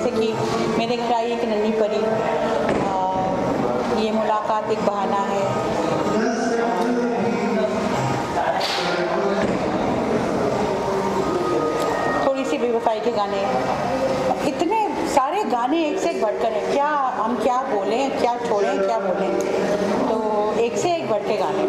जैसे कि मेरे घर आई एक नन्ही परी ये मुलाकात एक बहाना है। थोड़ी सी बेवफाई के गाने। इतने सारे गाने एक से एक बढ़कर हैं। क्या हम क्या बोलें, क्या छोड़ें, क्या बोलें? तो एक से एक बढ़ के गाने।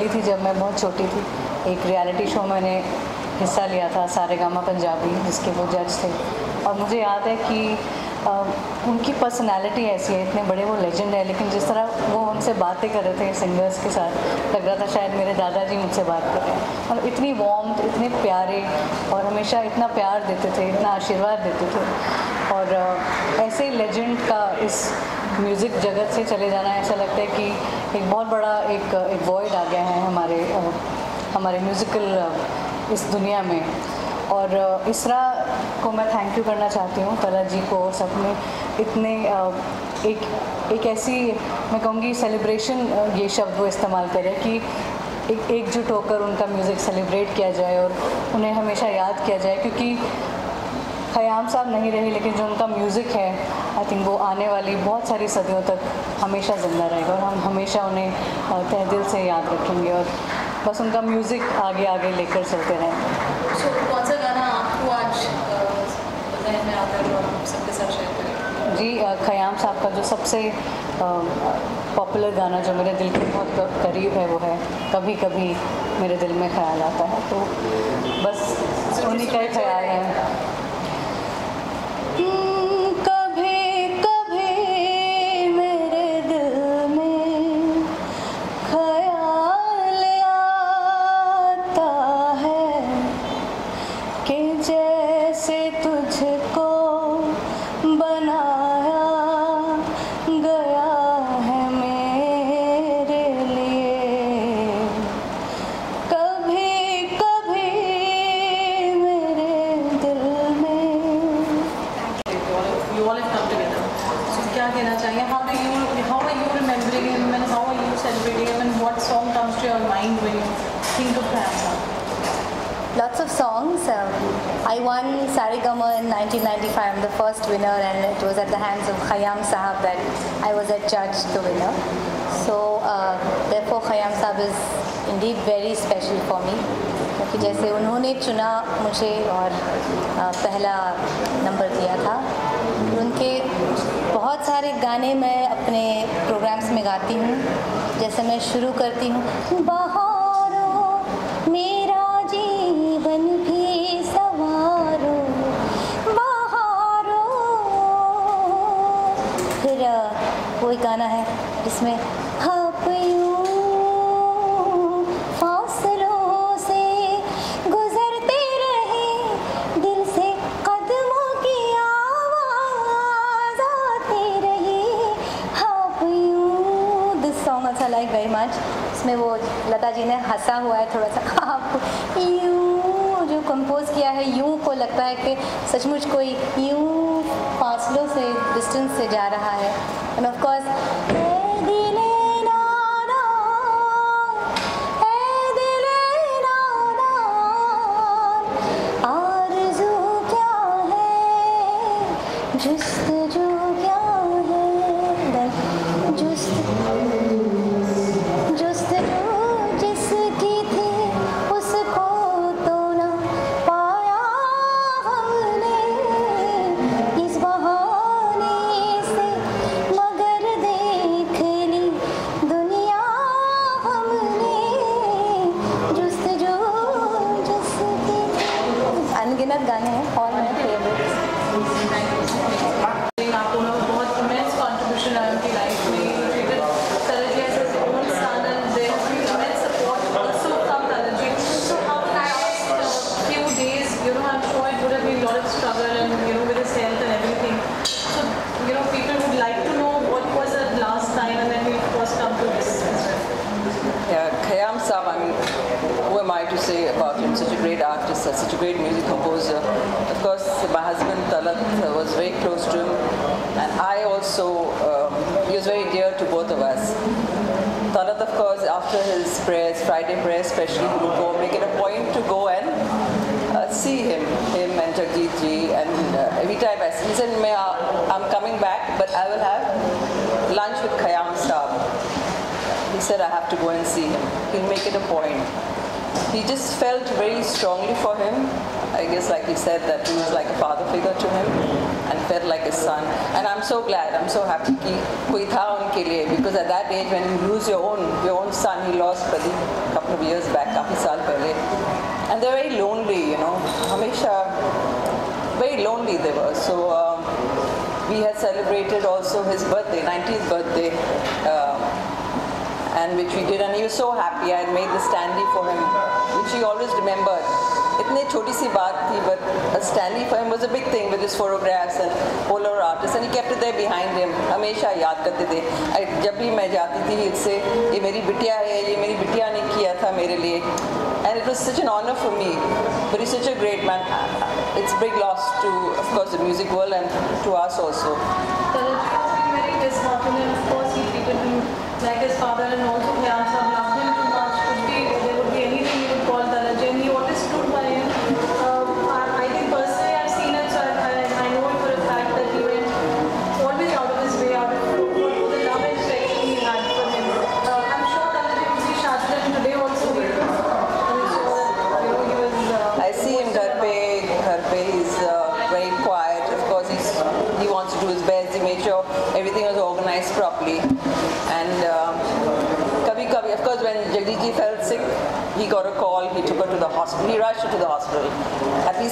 मिली थी जब मैं बहुत छोटी थी। एक रियलिटी शो मैंने हिस्सा लिया था सारे गामा पंजाबी जिसके वो जज थे। और मुझे याद है कि अ, उनकी पर्सनालिटी ऐसी है इतने बड़े वो लेजेंड है लेकिन जिस तरह वो उनसे बातें कर रहे थे सिंगर्स के साथ लग रहा था शायद मेरे दादाजी मुझसे बात कर रहे हैं। और इतनी वार्म इतने प्यारे और हमेशा इतना प्यार देते थे इतना आशीर्वाद देते थे। और अ, ऐसे लेजेंड का इस म्यूज़िक जगत से चले जाना, ऐसा लगता है कि एक बहुत बड़ा एक एक वॉइड आ गया है हमारे हमारे म्यूज़िकल इस दुनिया में। और, इसरा को मैं थैंक यू करना चाहती हूँ कला जी को और सबने इतने, एक एक ऐसी, मैं कहूँगी सेलिब्रेशन ये शब्द वो इस्तेमाल करें कि एक, एकजुट होकर उनका म्यूज़िक सेलिब्रेट किया जाए और उन्हें हमेशा याद किया जाए, क्योंकि खयाम साहब नहीं रहे लेकिन जो उनका म्यूज़िक है आई थिंक वो आने वाली बहुत सारी सदियों तक हमेशा ज़िंदा रहेगा और हम हमेशा उन्हें तहे दिल से याद रखेंगे और बस उनका म्यूज़िक आगे आगे लेकर चलते रहेंगे सो कौन सा गाना आपको आज में आता है सबके साथ शेयर करें? जी खयाम साहब का जो सबसे पॉपुलर गाना जो मेरे दिल के बहुत करीब है वो है कभी कभी मेरे दिल में ख्याल आता है। तो बस उन्हीं का ही ख्याल है। Lots of songs. Um, I won Sarigama in 1995. I'm the first winner, and it was at the hands of Khayyam Sahab that I was adjudged the winner. So, uh, therefore, Khayyam Sahab is indeed very special for me. क्योंकि जैसे उन्होंने चुना मुझे और पहला number दिया था उनके बहुत सारे गाने मैं अपने प्रोग्राम्स में गाती हूँ जैसे मैं शुरू करती हूँ अच्छा लाइक वेरी मच इसमें वो लता जी ने हंसा हुआ है थोड़ा सा। आप यूँ जो कंपोज किया है, यूँ को लगता है कि सचमुच कोई यूँ फासलों से डिस्टेंस से जा रहा है। And of course Such a great artist, such a great music composer. Of course, my husband Talat was very close to him, and I also, um, he was very dear to both of us. Talat, of course, after his prayers, Friday prayers especially, he would go make it a point to go and uh, see him, him and Jagjeet ji, and uh, every time I "May I- I'm coming back, but I will have lunch with Khayyam Saab. He said, I have to go and see him. He'll make it a point. He just felt very strongly for him. I guess, like he said, that he was like a father figure to him and felt like a son. And I'm so glad, I'm so happy कि कोई था उनके लिए because at that age when you lose your own your own son, he lost Pradeep a couple of years back, काफी साल पहले. And they're very lonely, you know. हमेशा very lonely they were. So um, we had celebrated also his birthday, 90th birthday. Uh, and which we did and he was so happy I had made the standee for him which he always remembered इतनी छोटी सी बात थी but a standee for him was a big thing with his photographs and polar artists and he kept it there behind him हमेशा याद करते थे I- जब भी मैं जाती थी इससे ये मेरी बिटिया है ये मेरी बिटिया ने किया था मेरे लिए and it was such an honor for me but he's such a great man it's a big loss to of course the music world and to us also Taraji has been very disheartened of course father and also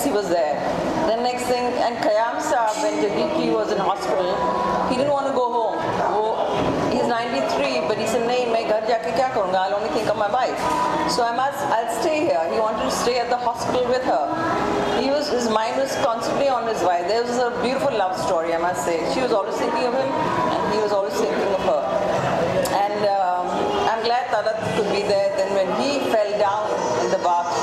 he was there. Then next thing, and Khayyam Saab, when Jagiki was in hospital, he didn't want to go home. he's 93, but he said, nahi, main ghar jaake kya karunga? I'll only think of my wife. So I must, I'll stay here. He wanted to stay at the hospital with her. He was, his mind was constantly on his wife. There was a beautiful love story, I must say. She was always thinking of him, and he was always thinking of her. And um, I'm glad Tadat could be there. Then when he fell down in the bath,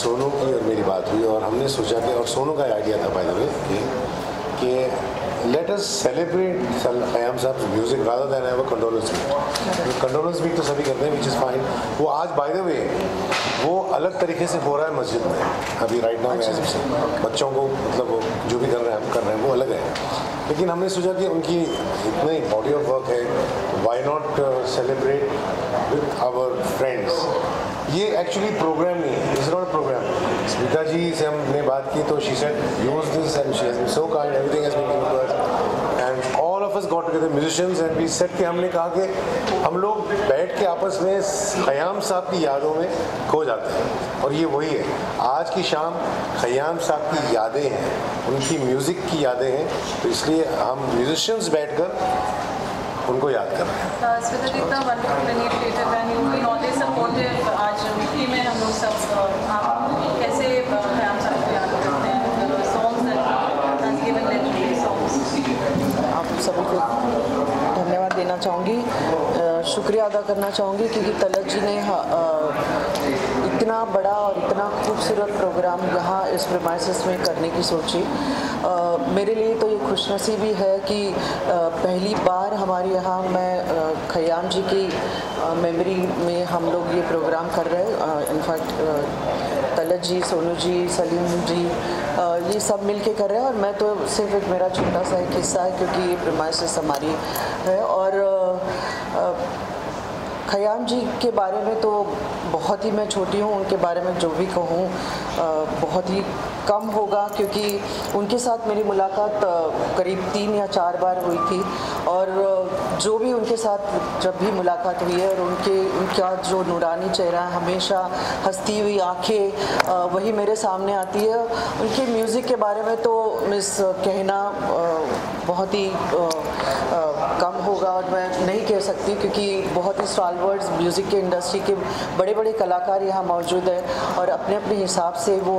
Sonu की और मेरी बात हुई और हमने सोचा कि और सोनू का आइडिया था बाय द वे कि कि लेट अस सेलिब्रेट खयाम साहब music rather than have a condolence week condolence week तो सभी करते हैं विच इज़ फाइन वो आज बाय द वे वो अलग तरीके से हो रहा है मस्जिद में. अभी राइट नाउ बच्चों को मतलब वो जो भी कर रहे हैं हम कर रहे हैं वो अलग है. लेकिन हमने सोचा कि उनकी इतना ही बॉडी ऑफ़ वर्क है why not celebrate with our friends ये एक्चुअली प्रोग्राम नहीं है. Is not program Smita ji से हमने बात की तो she said use this and she has so kind everything has been too and all of us got together musicians and we set कि हमने कहा कि हम लोग बैठ के आपस में खयाम साहब की यादों में खो जाते हैं. और ये वही है. आज की शाम खयाम साहब की यादें हैं. उनकी म्यूज़िक की यादें हैं. तो इसलिए हम म्यूजिशियंस बैठकर उनको याद कर रहे हैं. सब uh, आप कैसे. आप सभी को धन्यवाद देना चाहूँगी शुक्रिया अदा करना चाहूँगी क्योंकि तलत जी ने इतना बड़ा और इतना खूबसूरत प्रोग्राम यहाँ इस प्रोमाइसिस में करने की सोची। अ, मेरे लिए तो ये खुशनसीबी है कि अ, पहली बार हमारे यहाँ मैं खयाम जी की मेमोरी में हम लोग ये प्रोग्राम कर रहे हैं। इनफैक्ट तलत जी सोनू जी सलीम जी अ, ये सब मिल के कर रहे हैं और मैं तो सिर्फ़ एक मेरा छोटा सा एक हिस्सा है क्योंकि ये प्रमाइसिस हमारी है और खयाम जी के बारे में तो बहुत ही मैं छोटी हूँ, उनके बारे में जो भी कहूँ बहुत ही कम होगा क्योंकि उनके साथ मेरी मुलाकात करीब तीन या चार बार हुई थी और जो भी उनके साथ जब भी मुलाकात हुई है और उनके, उनका जो नूरानी चेहरा है, हमेशा हंसती हुई आँखें वही मेरे सामने आती है। उनके म्यूज़िक के बारे में तो मिस कहना बहुत ही कम होगा और मैं नहीं कह सकती क्योंकि बहुत ही स्टालवर्ड्स म्यूज़िक के इंडस्ट्री के बड़े बड़े कलाकार यहाँ मौजूद हैं और अपने अपने हिसाब से वो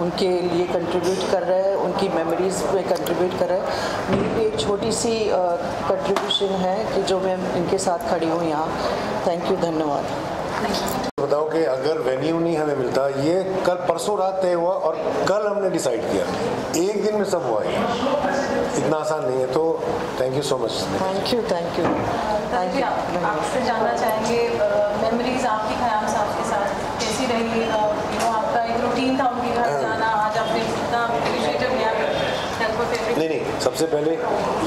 उनके लिए कंट्रीब्यूट कर रहे हैं, उनकी मेमोरीज़ में कंट्रीब्यूट कर रहे हैं। मेरी भी एक छोटी सी कंट्रीब्यूशन है कि जो मैं इनके साथ खड़ी हूँ यहाँ। थैंक यू धन्यवाद। बताओ कि अगर वेन्यू नहीं हमें मिलता, ये कल परसों रात तय हुआ और कल हमने डिसाइड किया। एक दिन में सब हुआ ये। इतना आसान नहीं है तो thank you so much thank you thank you thank you आपसे जानना चाहेंगे मेमोरीज आपकी खयाम साहब के साथ कैसी रही? यू नो आपका एक रूटीन था उनके घर जाना आज आपने इतना इनिशिएटिव लिया नहीं नहीं सबसे पहले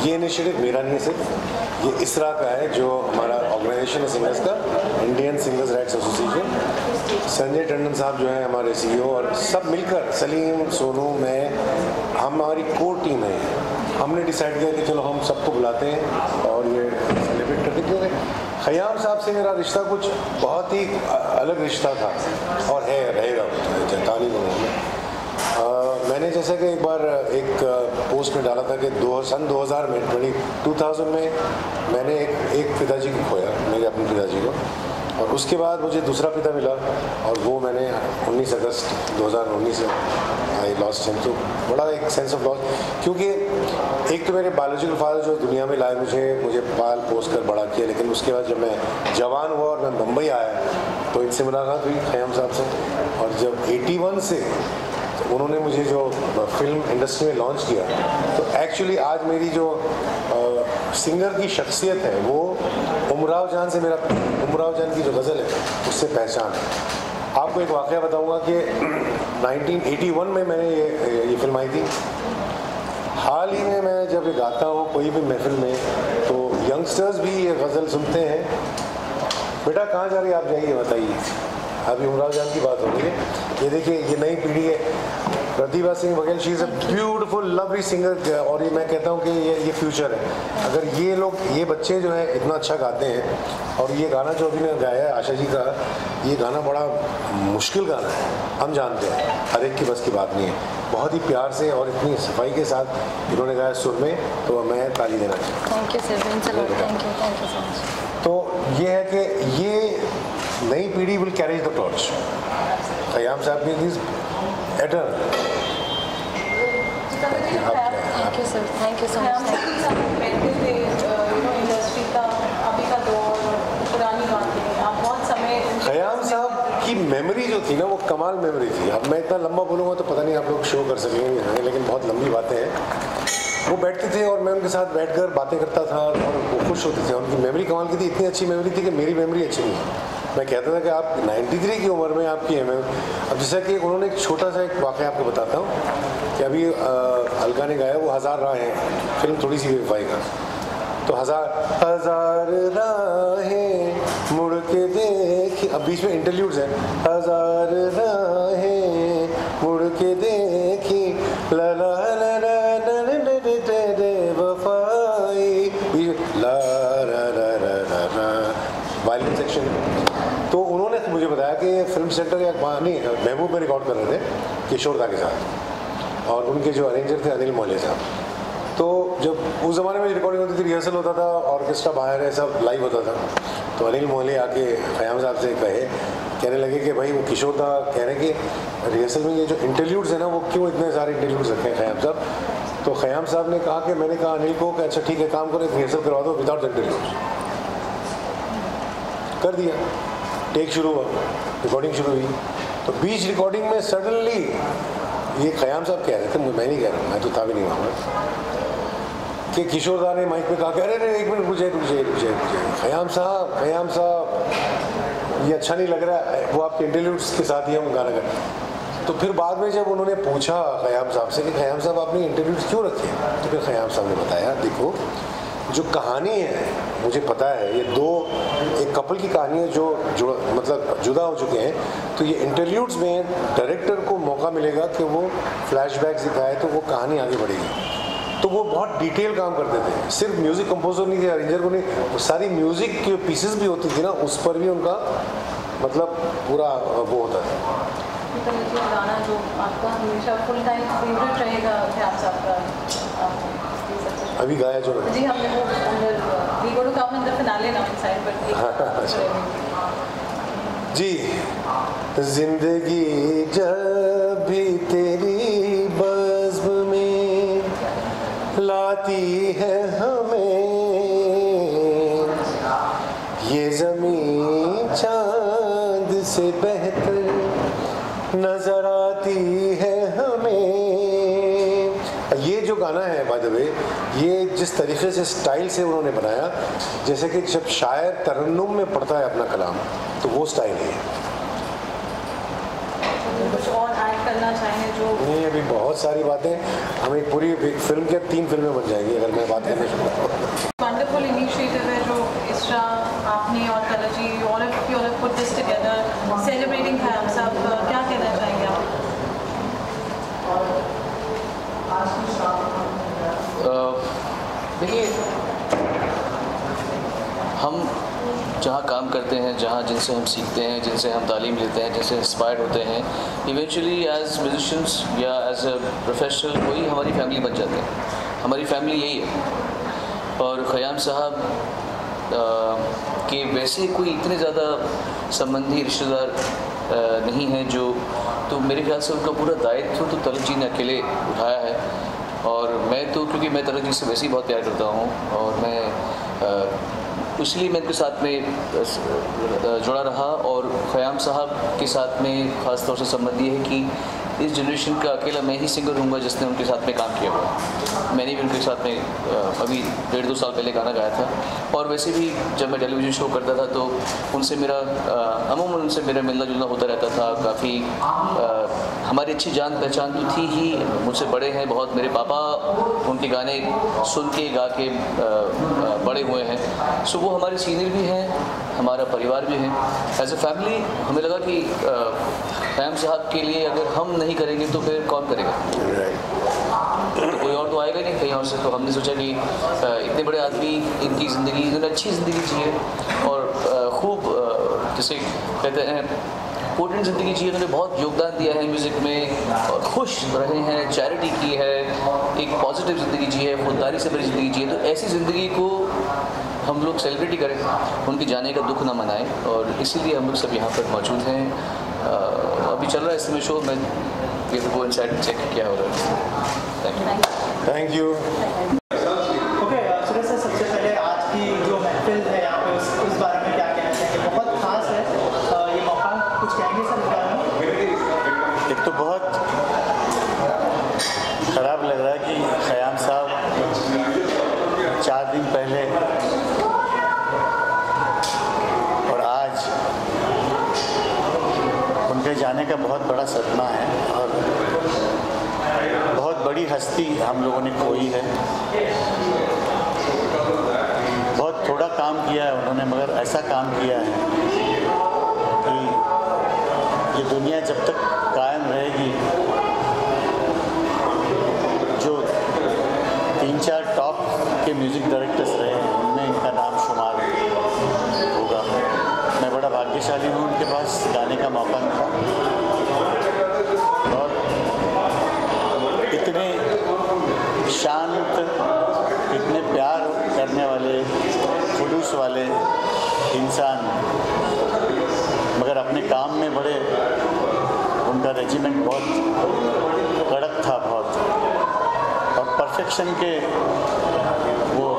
ये इनिशिएटिव मेरा नहीं सिर्फ़ ये इसरा का है जो हमारा ऑर्गेनाइजेशन है सिंगर्स का Indian singers rights association Sanjay Tandon साहब जो है हमारे सीईओ और सब मिलकर सलीम सोनू मैं हम हमारी कोर टीम है हमने डिसाइड किया कि चलो हम सबको बुलाते हैं और ये सेलिब्रेट करते हैं। क्योंकि खयाम साहब से मेरा रिश्ता कुछ बहुत ही अलग रिश्ता था और है, रहेगा जनता नहीं बोलूँगा मैंने जैसे कि एक बार एक पोस्ट में डाला था कि दो, सन 2000 में 20 2000 में मैंने एक एक पिताजी को खोया, मेरे अपने पिताजी को। और उसके बाद मुझे दूसरा पिता मिला और वो मैंने 19 अगस्त 2019 से आई लॉस्ट हिम तो बड़ा एक सेंस ऑफ़ लॉस क्योंकि एक तो मेरे बायोलॉजिकल फादर जो दुनिया में लाए मुझे मुझे पाल पोस कर बड़ा किया लेकिन उसके बाद जब मैं जवान हुआ और मैं मुंबई आया तो इनसे मुलाकात हुई खयाम साहब से। और जब 81 से तो उन्होंने मुझे जो फ़िल्म इंडस्ट्री में लॉन्च किया तो एक्चुअली आज मेरी जो अ, सिंगर की शख्सियत है वो उमराव जान से मेरा उमराव जान की जो गज़ल है उससे पहचान है। आपको एक वाक़ बताऊँगा कि 1981 में मैंने ये ये फ़िल्म आई थी। हाल ही में मैं जब ये गाता हूँ कोई भी महफिल में तो यंगस्टर्स भी ये गज़ल सुनते हैं। बेटा, कहाँ जा रही है? आप जाइए, बताइए। अभी उमराव जान की बात हो रही है। ये देखिए, ये नई पीढ़ी है। Pratibha Singh Baghel she is a beautiful lovely singer और ये मैं कहता हूँ कि ये ये फ्यूचर है। अगर ये लोग ये बच्चे जो है इतना अच्छा गाते हैं और ये गाना जो अभी ने गाया है आशा जी का ये गाना बड़ा मुश्किल गाना है। हम जानते हैं हर एक की बस की बात नहीं है। बहुत ही प्यार से और इतनी सफ़ाई के साथ इन्होंने गाया सुर में तो मैं ताली देना चाहूँ thank you sir thank you thank you so much तो ये है कि ये नई पीढ़ी will carry the torch Khayyam साहब की खयाम साहब के मेमोरी जो थी ना, वो कमाल मेमोरी थी। अब मैं इतना लंबा बोलूँगा तो पता नहीं आप लोग शो कर सकेंगे लेकिन बहुत लंबी बातें हैं। वो बैठते थे और मैं उनके साथ बैठकर बातें करता था और वो खुश होते थे। उनकी मेमोरी कमाल की थी, इतनी अच्छी मेमोरी थी कि मेरी मेमोरी अच्छी नहीं मैं कहता था कि आप 93 की उम्र में आपकी एम अब जैसा कि उन्होंने एक छोटा सा एक वाक़ आपको बताता हूँ कि अभी अलका ने गाया, वो हज़ार राहें फ़िल्म थोड़ी सी वेरीफाई का तो हज़ार हज़ार राहें मुड़ के देख, अब बीच में इंटरव्यूज़ हैं। हज़ार राहें रिकॉर्ड कर रहे थे किशोर दा के साथ। और उनके जो अरेंजर थे, अनिल मौले साहब। तो जब उस ज़माने में रिकॉर्डिंग होती थी रिहर्सल होता था ऑर्केस्ट्रा बाहर है, सब लाइव होता था। तो अनिल मोहल्ले आके ख़याम साहब से कहे, कहने लगे कि भाई, वो किशोर था कह रहे कि रिहर्सल में ये जो इंटरव्यूड्स हैं ना, वो क्यों इतने सारे इंटरव्यूड्स रखे हैं ख़याम साहब? तो ख़याम साहब ने कहा कि, मैंने कहा, अनिल को कि अच्छा ठीक है, काम करो रिहर्सल करवा दो विदाउट इंटरव्यूज़ कर दिया। टेक शुरू हुआ। रिकॉर्डिंग शुरू हुई। तो बीच रिकॉर्डिंग में सडनली ये ख़याम साहब कह रहे थे, मैं नहीं कह रहा, मैं तो था भी नहीं वहाँ कि किशोरदा ने माइक पे कहा अरे अरे, एक मिनट रुझे रुझे रुझे रुझे खयाम साहब खयाम साहब, ये अच्छा नहीं लग रहा है वो आपके इंटरव्यूज़ के साथ ही हम गाना करते तो फिर बाद में जब उन्होंने पूछा खयाम साहब से कि खयाम साहब, आपने इंटरव्यूज़ क्यों रखे? तो फिर खयाम साहब ने बताया, देखो जो कहानी है, मुझे पता है, ये दो, एक कपल की कहानी है जो जुड़ मतलब जुदा हो चुके हैं। तो ये इंटरव्यूज़ में डायरेक्टर को मौका मिलेगा कि वो फ्लैशबैक दिखाए तो वो कहानी आगे बढ़ेगी। तो वो बहुत डिटेल काम करते थे। सिर्फ़ म्यूज़िक कंपोजर नहीं थे अरेंजर को नहीं सारी म्यूज़िक की पीसेस भी होती थी ना, उस पर भी उनका मतलब पूरा वो होता था। गाना जो आपका हमेशा फुल टाइम फेवरेट रहेगा अभी गाया जो जी हमने वो अंदर we go to come in the finale now inside but जी। ज़िंदगी जब भी तेरी लाती है हमें ये ज़मीन चाँद से बेहतर नज़र आती है हमें। ये जो गाना है बाय द वे जिस तरीके से स्टाइल से उन्होंने बनाया जैसे कि जब शायर तरन्नुम में पढ़ता है अपना कलाम तो वो स्टाइल है। कुछ और ऐड करना जो नहीं अभी बहुत सारी बातें। हम पूरी फ़िल्म के तीन फ़िल्में बन जाएँगी अगर मैं बात करने शुरू वंडरफुल इनिशिएटिव है जो इसरा आपने और colour all of you all put this together celebrating है हम सब क्या कहना चाहेंगे आप देखिए, हम जहाँ काम करते हैं, जहाँ जिनसे हम सीखते हैं, जिनसे हम तालीम लेते हैं, जिनसे इंस्पायर्ड होते हैं eventually as musicians or as a professional वही हमारी फैमिली बन जाते हैं। हमारी फैमिली यही है। और ख़याम साहब के वैसे कोई इतने ज़्यादा संबंधी रिश्तेदार नहीं हैं जो तो मेरे ख्याल से उनका पूरा दायित्व तो तलब जी ने अकेले उठाया है। और मैं तो क्योंकि मैं तरह जी से वैसे ही बहुत प्यार करता हूँ और मैं इसलिए मैं इनके साथ में जुड़ा रहा और ख़याम साहब के साथ में ख़ास तौर से संबंध ये है कि इस जनरेशन का अकेला मैं ही सिंगर हूँ जिसने उनके साथ में काम किया हुआ मैंने भी उनके साथ में अभी डेढ़ दो साल पहले गाना गाया था। और वैसे भी जब मैं टेलीविज़न शो करता था तो उनसे मेरा अमूमन उनसे मेरा मिलना जुलना होता रहता था। काफ़ी हमारी अच्छी जान पहचान तो थी ही। मुझसे बड़े हैं बहुत मेरे पापा। उनके गाने सुन के, गा के बड़े हुए हैं। सो वो हमारे सीनियर भी हैं, हमारा परिवार भी है। एज ए फैमिली हमें लगा कि फैम साहब के लिए अगर हम नहीं करेंगे तो फिर कौन करेगा? तो कोई और तो आएगा नहीं कहीं और से? तो हमने सोचा कि इतने बड़े आदमी इनकी ज़िंदगी इन्होंने अच्छी ज़िंदगी है और खूब जैसे कहते हैं इम्पोर्टेंट ज़िंदगी जी उन्होंने बहुत योगदान दिया है म्यूज़िक में और खुश रहे हैं चैरिटी की है एक पॉजिटिव ज़िंदगी जी है खुददारी से भरी ज़िंदगी जी है। तो ऐसी ज़िंदगी को हम लोग सेलिब्रेट करें, उनके जाने का दुख ना मनाएँ और इसीलिए हम लोग सब यहाँ पर मौजूद हैं। अभी चल रहा है इसमें शो मैं ये इन इनसाइड चेक क्या हो रहा है थैंक यू थैंक यू सबसे पहले आज की जो महफिल है यहाँ पे उस, उस बारे में क्या कहना चाहेंगे बहुत खास है ये मौका कुछ कहेंगे जाने का बहुत बड़ा सदमा है और बहुत बड़ी हस्ती हम लोगों ने खोई है। बहुत थोड़ा काम किया है उन्होंने, मगर ऐसा काम किया है कि ये दुनिया जब तक कायम रहेगी, जो तीन चार टॉप के म्यूज़िक डायरेक्टर्स रहे हैं, उनमें इनका नाम शुमार होगा। मैं बड़ा भाग्यशाली हूँ पास गाने का मौका मिला और इतने शांत, इतने प्यार करने वाले, खुलूस वाले इंसान, मगर अपने काम में बड़े, उनका रेजिमेंट बहुत कड़क था बहुत। और परफेक्शन के वो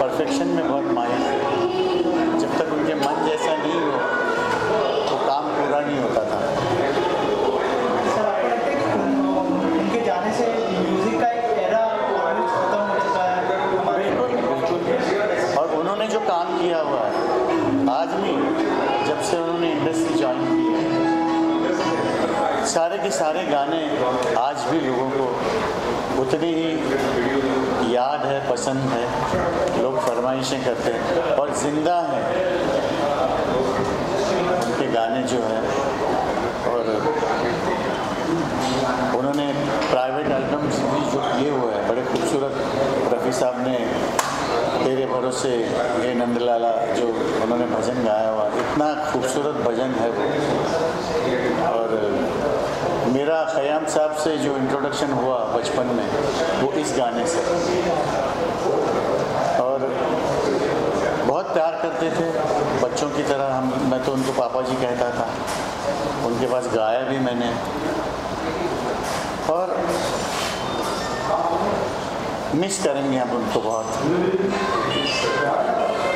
परफेक्शन में बहुत माहिर मन जैसा नहीं हो तो काम पूरा नहीं होता था। सर आपको लगता है कि उनके जाने से म्यूज़िक का एक एरा खत्म हो चुका है। हमारे बिल्कुल और उन्होंने जो काम किया हुआ है आज भी जब से उन्होंने इंडस्ट्री ज्वाइन की है सारे के सारे गाने आज भी लोगों को उतने ही याद है पसंद है। लोग फरमाइशें करते हैं और ज़िंदा हैं। गाने जो हैं, और उन्होंने प्राइवेट एल्बम्स भी जो किए हुए हैं, बड़े खूबसूरत रफ़ी साहब ने तेरे भरोसे ये नंदलाला जो उन्होंने भजन गाया हुआ, इतना खूबसूरत भजन है। वो और मेरा ख़याम साहब से जो इंट्रोडक्शन हुआ बचपन में, वो इस गाने से। और बहुत प्यार करते थे। बच्चों की तरह हम, मैं तो उनको पापा जी कहता था। उनके पास गाया भी मैंने। और मिस करेंगे हम उनको बहुत।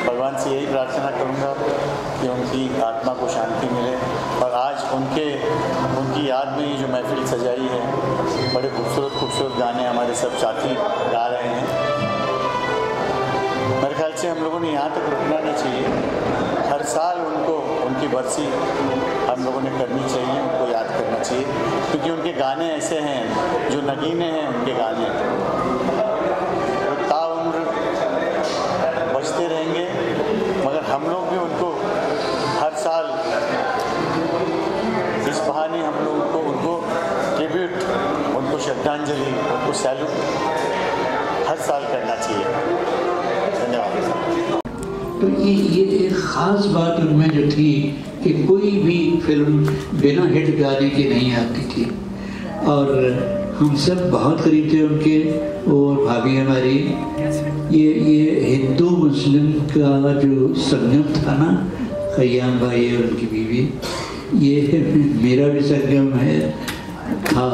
भगवान से यही प्रार्थना करूँगा कि उनकी आत्मा को शांति मिले। और आज उनके, उनकी याद में ये जो महफिल सजाई है, बड़े खूबसूरत खूबसूरत गाने हमारे सब साथी गा रहे हैं। से हम लोगों ने यहाँ तक रुकना नहीं चाहिए। हर साल उनको, उनकी बरसी हम लोगों ने करनी चाहिए, उनको याद करना चाहिए, क्योंकि उनके गाने ऐसे हैं, जो नगीने हैं उनके गाने। वो ताउम्र बजते रहेंगे, मगर हम लोग भी उनको हर साल इस बहाने हम लोग उनको उनको ट्रिब्यूट, उनको श्रद्धांजलि, उनको सैल्यूट हर साल करना चाहिए। तो ये ये एक ख़ास बात उनमें जो थी कि कोई भी फ़िल्म बिना हिट गाने के नहीं आती थी। और हम सब बहुत करीब थे उनके और भाभी हमारी। ये ये हिंदू मुस्लिम का जो संगम था ना, खयाम भाई और उनकी बीवी, ये मेरा भी संगम है। था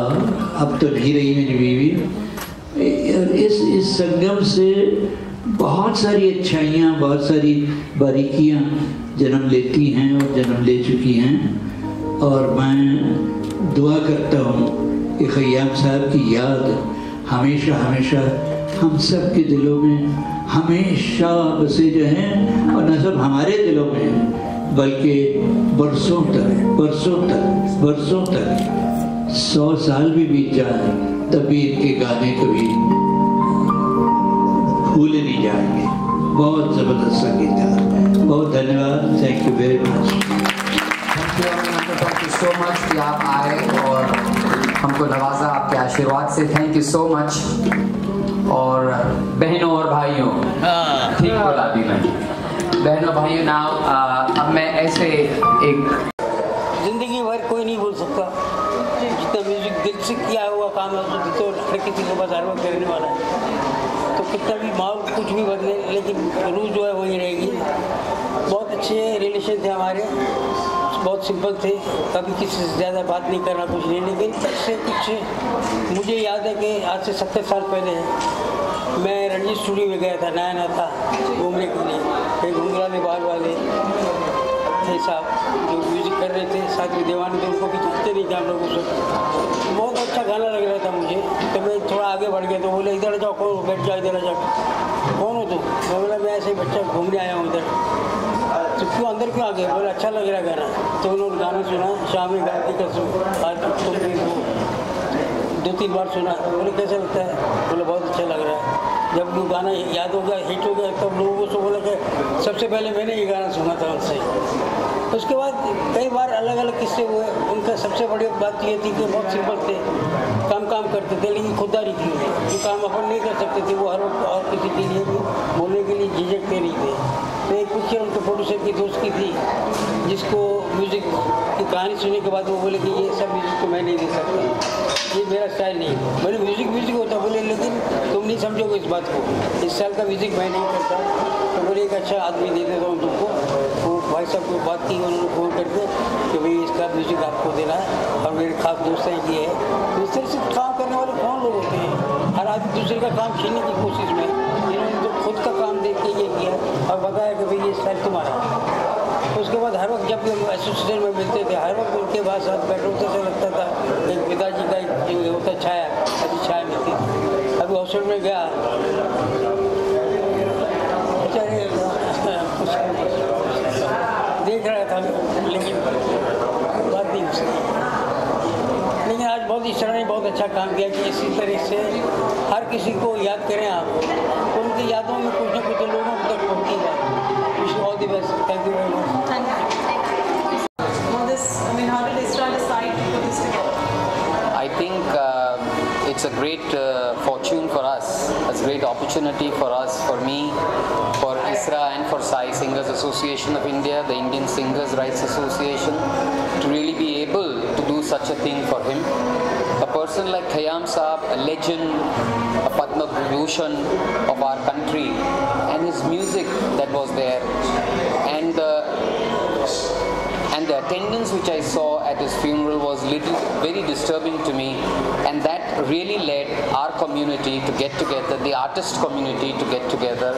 अब तो नहीं रही मेरी बीवी। और इस इस संगम से बहुत सारी अच्छाइयाँ, बहुत सारी बारीकियाँ जन्म लेती हैं और जन्म ले चुकी हैं। और मैं दुआ करता हूँ कि खयाम साहब की याद हमेशा हमेशा हम सब के दिलों में हमेशा बसे जो हैं और न सब हमारे दिलों में, बल्कि बरसों तक बरसों तक बरसों तक, सौ साल भी बीत जाए तभी इनके गाने कभी भूले नहीं जाएँगे। बहुत ज़बरदस्त संगीतकार बहुत धन्यवाद। Thank you very much thank you so much कि आप आए और हमको नवाजा आपके आशीर्वाद से। थैंक यू सो मच और बहनों और भाइयों ठीक बोला अभी मैं बहनों भाइयों नाव अब मैं ऐसे एक ज़िंदगी भर कोई नहीं भूल सकता। जितना म्यूज़िक दिल से किया हुआ काम है उसको तो हर किसी को बस हर वक्त करने वाला है। कितना भी भाव कुछ भी बदले, लेकिन रूह जो है वही रहेगी। बहुत अच्छे रिलेशन थे हमारे, बहुत सिंपल थे। कभी किसी से ज़्यादा बात नहीं करना कुछ नहीं, लेकिन सबसे कुछ मुझे याद है कि आज से सत्तर साल पहले मैं रणजीत स्टूडियो में गया था नया नया था, घूमने के लिए फिर घुंगरा बाग वाले। थे साहब, जो म्यूज़िक कर रहे थे, साथ में दीवाने थे, उनको भी जानते नहीं थे हम लोग उसको बहुत अच्छा गाना लग रहा था मुझे तो मैं थोड़ा आगे बढ़ गया तो बोले, इधर जाओ, कौन बैठ जाओ इधर जाओ। कौन हो तुम? मैं बोला, मैं ऐसे बच्चा घूमने आया हूँ इधर। तो क्यों अंदर क्यों आ गए? बोले अच्छा लग रहा गाना। तो उन्होंने गाना सुना, शाम में गा की कसम हो। दो तीन बार सुना, बोले, कैसा लगता है? बोले, बहुत अच्छा लग रहा है। जब वो गाना याद हो गया हिट हो गया, तब लोगों को बोला कि सबसे पहले मैंने ये गाना सुना था उनसे। उसके बाद कई बार अलग अलग किस्से हुए। उनका सबसे बड़ी बात ये थी कि बहुत सिंपल थे। काम काम करते थे, लेकिन खुददारी थी जो काम अपन नहीं कर सकते थे, वो हर वक्त और किसी के लिए भी बोलने के लिए झिझकते नहीं थे। तो एक पिक्चर उनके प्रोड्यूसर की दोस्त की थी, जिसको म्यूज़िक की कहानी सुनने के बाद वो बोले कि ये सब म्यूज़िक तो मैं नहीं दे सकता। ये मेरा स्टाइल नहीं मैंने म्यूज़िक म्यूज़िक होता बोले, लेकिन तुम नहीं समझोगे इस बात को। इस साल का म्यूज़िक मैं नहीं करता। तो बोले, एक अच्छा आदमी दे देता हूँ तुमको। भाई साहब को बात की उन्होंने फ़ोन करके कि भाई इसका म्यूज़िक आपको देना है और मेरे खास दोस्त हैं, ये है। तो इस तरह से काम करने वाले कौन लोग होते हैं? हर आदमी दूसरे का काम छीनने की कोशिश में इन्होंने तो खुद का काम देख के ये किया और बताया कि भाई ये स्टाइल तुम्हारा तो उसके बाद हर वक्त जब हम एसोसिएशन में मिलते थे, हर वक्त उनके बाद साथ बैठो तो ऐसा लगता था एक पिताजी का एक होता छाया ऐसी छाया मिलती थी। अभी हॉस्पिटल में गया। था लेकिन बात नहीं हो सकी लेकिन आज बहुत ईश्वर ने बहुत अच्छा काम किया कि इसी तरह से हर किसी को याद करें आप। तो उनकी यादों में कुछ ना कुछ तो लोगों तक पहुँची बात wish all the best thank you very much this together? I think uh, it's a great uh, great opportunity for us, for me, for ISRA and for Sai Singers Association of India, the Indian Singers Rights Association, to really be able to do such a thing for him. A person like Khayyam Saab, a legend, a Padma Bhushan of our country, and his music that was there, and the and the attendance which I saw at his funeral was little very disturbing to me. And that really led our community to get together the artist community to get together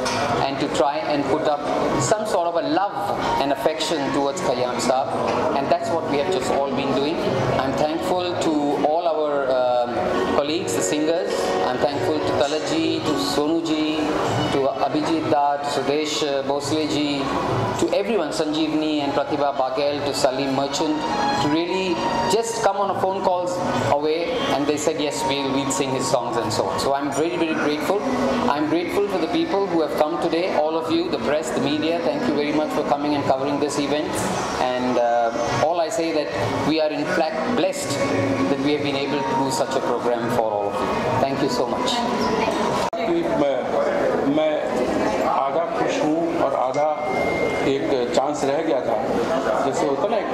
and to try and put up some sort of a love and affection towards Khayyam Saab. And that's what we have just all been doing. I'm thankful to colleagues the singers I'm thankful to Talaji to Sonuji to Abhijit Da to Sudesh uh, Bosle to everyone Sanjeevni and Pratibha Bagel to Salim Merchant to really just come on a phone calls away and they said yes we'll, we'll sing his songs and so on. So I'm very very grateful. I'm grateful for the people who have come today, all of you, the press, the media. Thank you very much for coming and covering this event. And uh, say that we are in fact blessed that we have been able to do such a program for all of you. Thank you so much.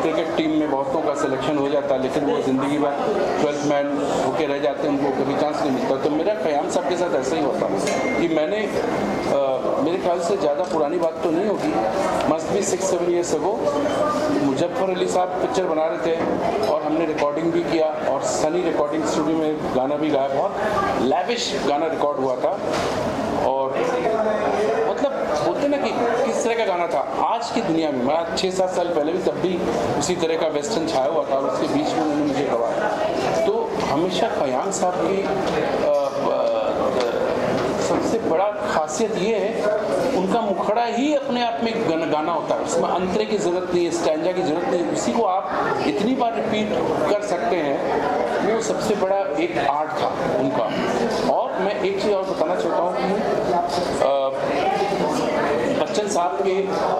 Cricket team में बहुतों का selection हो जाता है लेकिन वो ज़िंदगी भर ट्वेल्थ मैन होके रह जाते हैं उनको कभी चांस नहीं मिलता। तो मेरा कयाम साहब के साथ ऐसा ही होता कि मैंने आ, मेरे ख्याल से ज़्यादा पुरानी बात तो नहीं होगी। Must be six seven years वो मुजफ्फर अली साहब पिक्चर बना रहे थे और हमने रिकॉर्डिंग भी किया और सनी रिकॉर्डिंग स्टूडियो में गाना भी गाया। बहुत लैविश गाना रिकॉर्ड हुआ था। और मतलब बोलते ना कि किस तरह का गाना था। आज की दुनिया में मैं छः सात साल पहले भी तब भी उसी तरह का वेस्टर्न छाया हुआ था और उसके बीच में उन्होंने मुझे गवाया। तो हमेशा कयाम साहब की सबसे बड़ा खासियत ये है उनका मुखड़ा ही अपने आप में गन, गाना होता है। उसमें अंतरे की ज़रूरत नहीं है स्टैंडा की ज़रूरत नहीं उसी को आप इतनी बार रिपीट कर सकते हैं वो सबसे बड़ा एक आर्ट था उनका। और मैं एक चीज़ और बताना चाहता हूँ कि बच्चन साहब के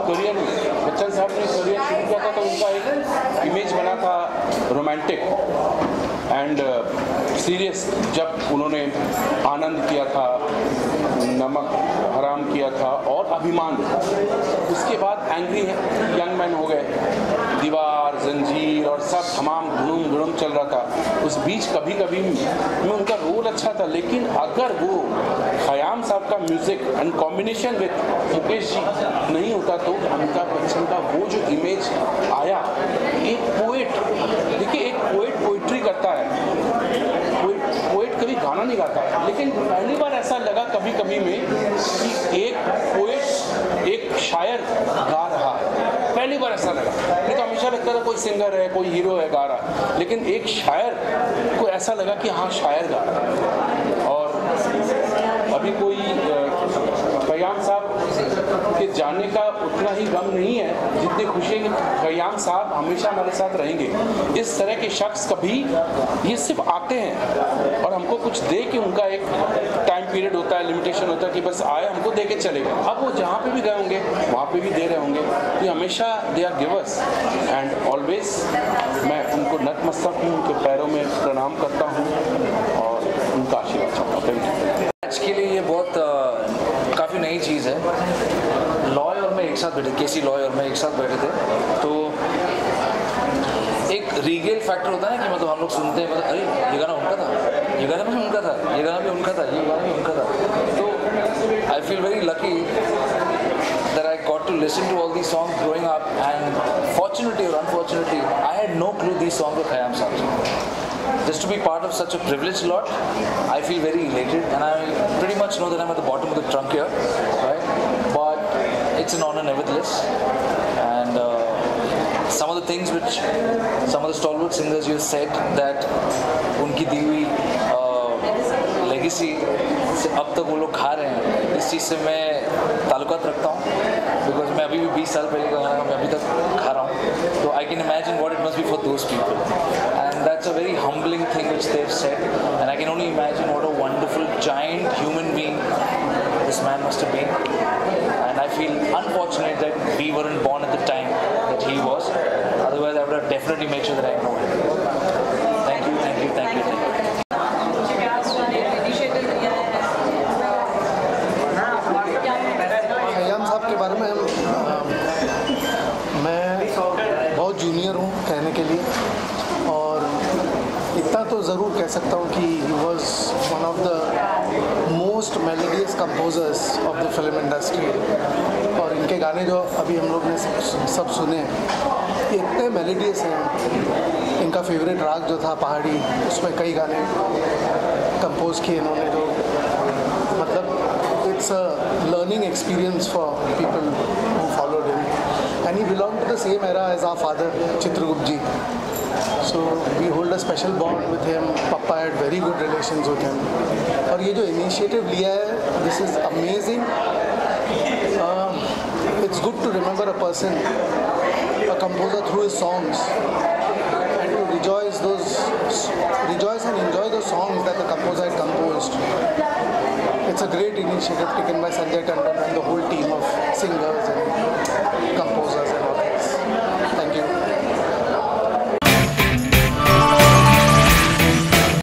करियर में, बच्चन साहब ने करियर शुरू किया था तो उनका एक इमेज बना था रोमांटिक एंड सीरियस जब उन्होंने आनंद किया था। नमक हराम किया था और अभिमान था। उसके बाद एंग्री यंग मैन हो गए। दीवार, जंजीर और सब तमाम गुणुम गुणुम चल रहा था। उस बीच कभी कभी में उनका रोल अच्छा था, लेकिन अगर वो खयाम साहब का music and combination with Mukesh ji नहीं होता तो अमिताभ बच्चन का वो जो इमेज आया, एक पोएट देखिए एक पोएट पोइट्री करता है। पोएट कभी गाना नहीं गाता, लेकिन पहली बार ऐसा लगा कभी कभी में कि एक पोएट एक शायर गा रहा है पहली बार ऐसा लगा नहीं तो हमेशा लगता था कोई सिंगर है, कोई हीरो है गा रहा है लेकिन एक शायर, को ऐसा लगा कि हाँ शायर गा रहा है। और अभी कोई कि जाने का उतना ही गम नहीं है जितनी खुशी है कि खयाम साहब हमेशा हमारे साथ रहेंगे। इस तरह के शख्स कभी ये सिर्फ़ आते हैं और हमको कुछ दे के उनका एक टाइम पीरियड होता है लिमिटेशन होता है कि बस आए, हमको दे के चले गए। अब वो जहाँ पे भी गए होंगे, वहाँ पे भी दे रहे होंगे। ये हमेशा they are givers and always मैं उनको नतमस्तक हूँ, उनके पैरों में प्रणाम करता हूँ और उनका आशीर्वाद चाहता हूँ। थैंक यू आज के लिए ये बहुत अ, काफ़ी नई चीज़ है लॉय और मैं एक साथ बैठे के सी लॉयर में एक साथ बैठे थे। तो एक रीगेल फैक्टर होता है ना कि मतलब हम लोग सुनते हैं मतलब अरे ये गाना उनका था। ये गाना भी उनका था। ये गाना भी उनका था। ये गाना भी उनका था। तो I feel very lucky that I got to listen to all the song growing up and fortunately और unfortunately I had no clue this song of Khayyam साहब Just to be part of such a privileged lot, I feel very elated and I pretty much know that I'm at the bottom of the trunk here. It's an honor nevertheless. And uh, some of the things which some of the stalwart singers you said that उनकी दी हुई legacy अब तक वो लोग खा रहे हैं इस चीज़ से मैं ताल्लुकात रखता हूँ बिकॉज़ मैं अभी भी 20 साल पहले का गाना मैं अभी तक खा रहा हूँ तो I can imagine what it must be for those people and that's a very humbling thing which they've set and I can only imagine what a wonderful giant human being this man must have been. and I feel unfortunate that we weren't born at the time that he was. Otherwise I would have definitely made sure that I know him composers of the film industry और इनके गाने जो अभी हम लोग ने सब सुने इतने मेलेडियस हैं। इनका फेवरेट राग जो था, पहाड़ी, उसमें कई गाने कंपोज किए इन्होंने जो मतलब it's a learning experience for people who followed him and he belong to the same era as our father Chitragupt ji so we hold a special bond with him papa at very good relation with him और ये जो initiative लिया है this is amazing. Uh, it's good to remember a person, a composer through his songs, and to rejoice those, rejoice and enjoy the songs that the composer had composed. It's a great initiative taken by Sanjay Tandon and the whole team of singers and composers.